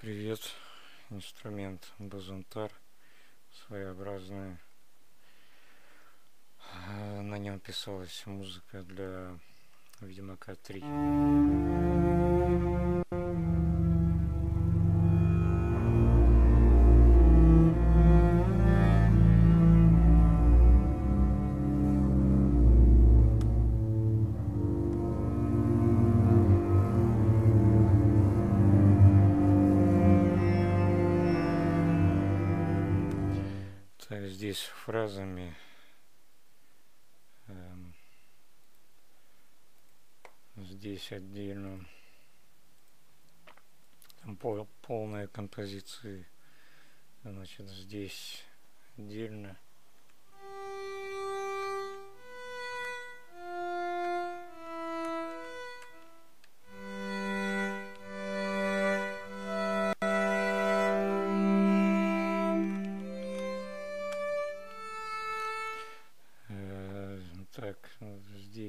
привет. Инструмент Базунтар. Своеобразный. А, на нем писалась музыка для Ведьмака 3. Здесь фразами эм, здесь отдельно там пол, полная композиции значит здесь отдельно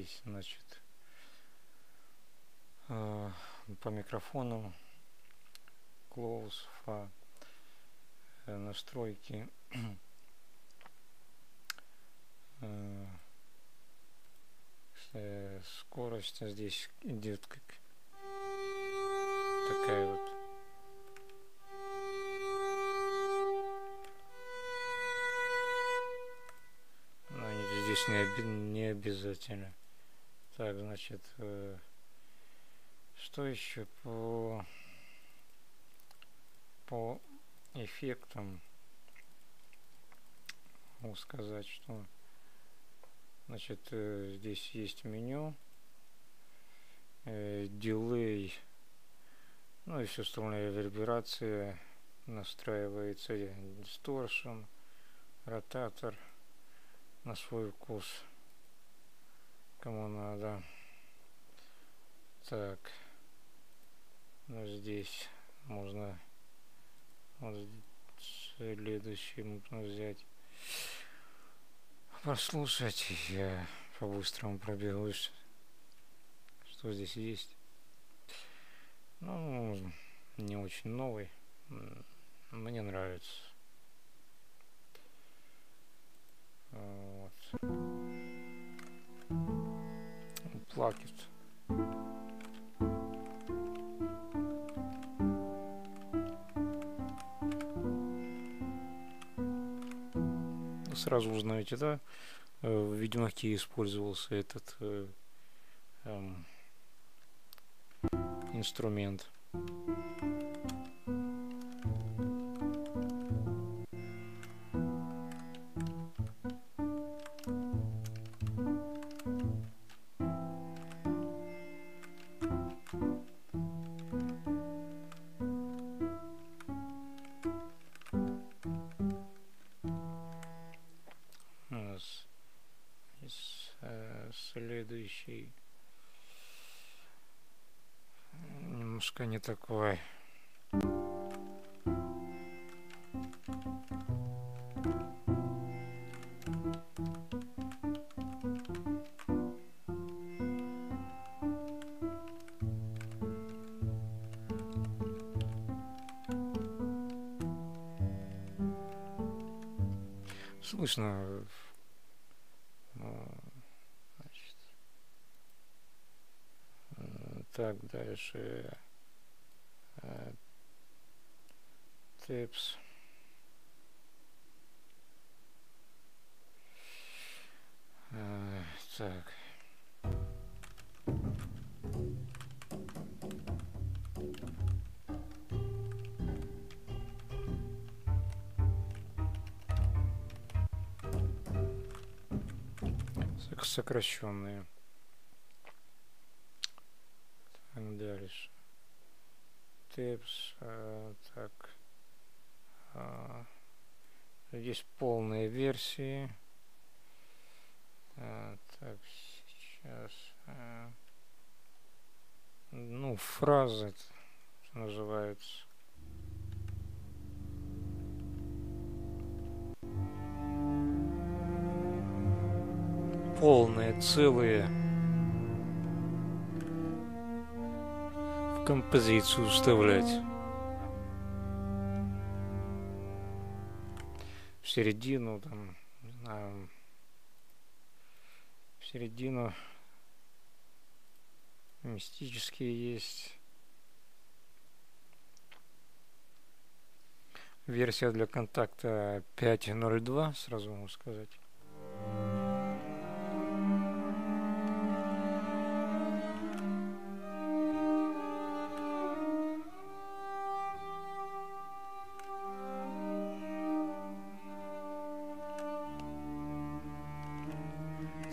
здесь, значит, э, по микрофону close fa э, настройки э, э, скорость здесь идет как такая вот. Здесь не, не обязательно так значит э, что еще по по эффектам? Могу сказать, что значит э, здесь есть меню, э, дилей, ну и все остальное. Реверберация, настраивается дисторшн, ротатор на свой вкус, кому надо. Так, ну здесь можно вот следующий можно взять. Послушать. Я по-быстрому пробегусь. Что здесь есть? Ну, не очень новый. Мне нравится. Вот. Плакет. Сразу узнаете, да? Э, В Ведьмаке использовался этот э, эм, инструмент. Немножко не такой. Слышно. э, значит, э, Так, дальше. Э, Тепс. Э, Так. Сок- Сокращенные. Так, дальше. Тепс. э, так. А, здесь полные версии. А, так, сейчас. а, ну, фразы называется. Полные, целые. композицию вставлять. В середину, там, не знаю, в середину мистические есть. Версия для контакта 5.02, сразу могу сказать.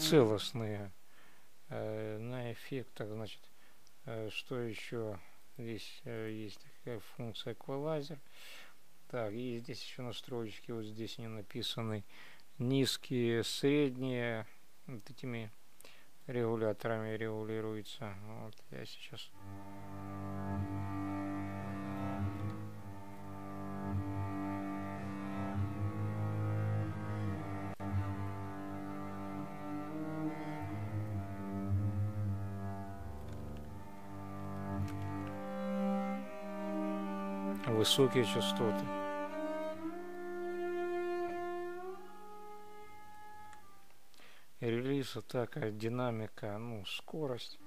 Целостные э, на эффектах значит э, что еще здесь э, есть? Такая функция эквалайзер. Так и здесь еще настройки вот здесь не написаны. Низкие средние вот этими регуляторами регулируется вот я сейчас высокие частоты. Релиз, атака, динамика, ну, скорость.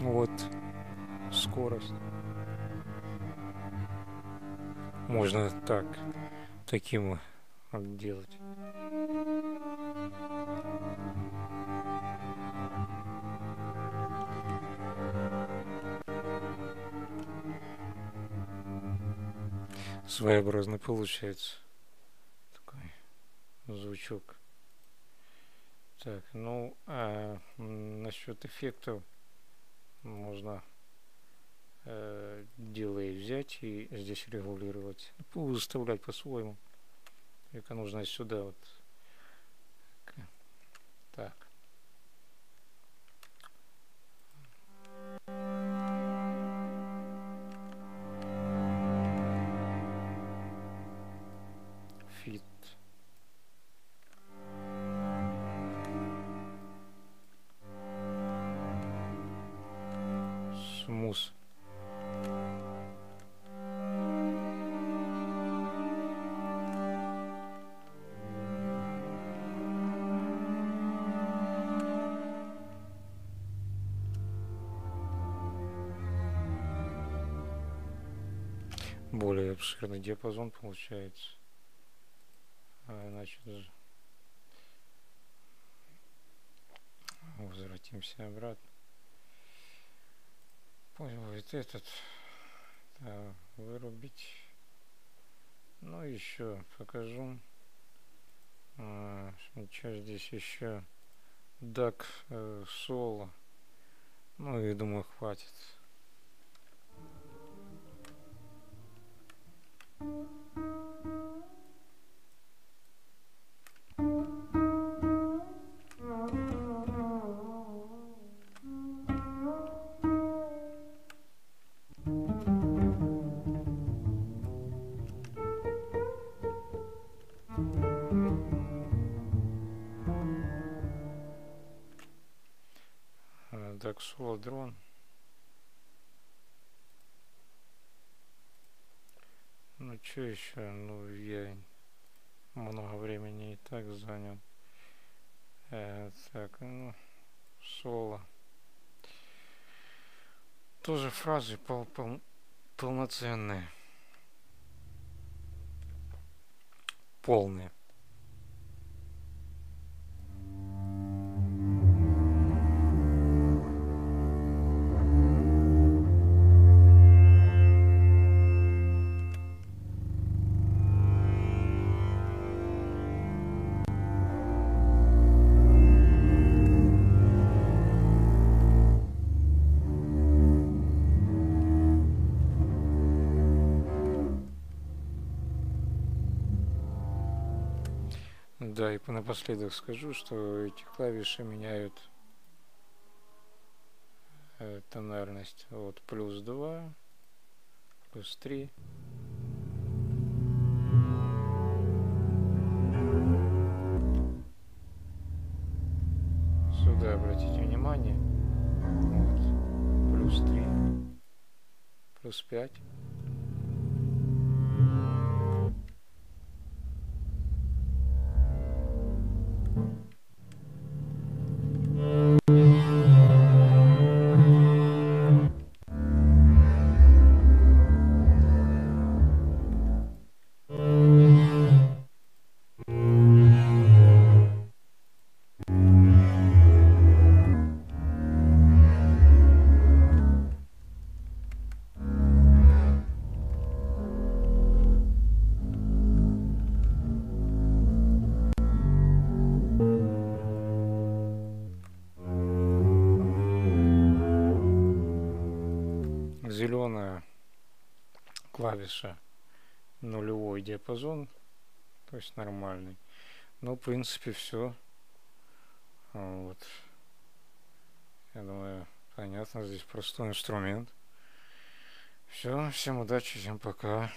Вот скорость. Можно так, таким делать. Своеобразно получается. Такой звучок. Так ну а насчет эффектов можно э, взять и здесь регулировать. Выставлять по-своему. Только нужно сюда вот. Так обширный диапазон получается. А, значит, возвратимся обратно. Вот этот да, вырубить. Ну еще покажу. А, что здесь еще DAC э, соло. Ну и думаю хватит. Так, дрон. Ну, что еще? Ну, я много времени и так занял. Э, так, ну, соло. Тоже фразы пол пол полноценные. Полные. Да, и напоследок скажу, что эти клавиши меняют э, тональность от плюс 2, плюс 3. Сюда сюда обратите внимание. Вот. Плюс 3. Плюс 5. Зеленая клавиша нулевой диапазон, то есть нормальный. Ну, в принципе, все. Вот. Я думаю, понятно, здесь простой инструмент. Все, всем удачи, всем пока.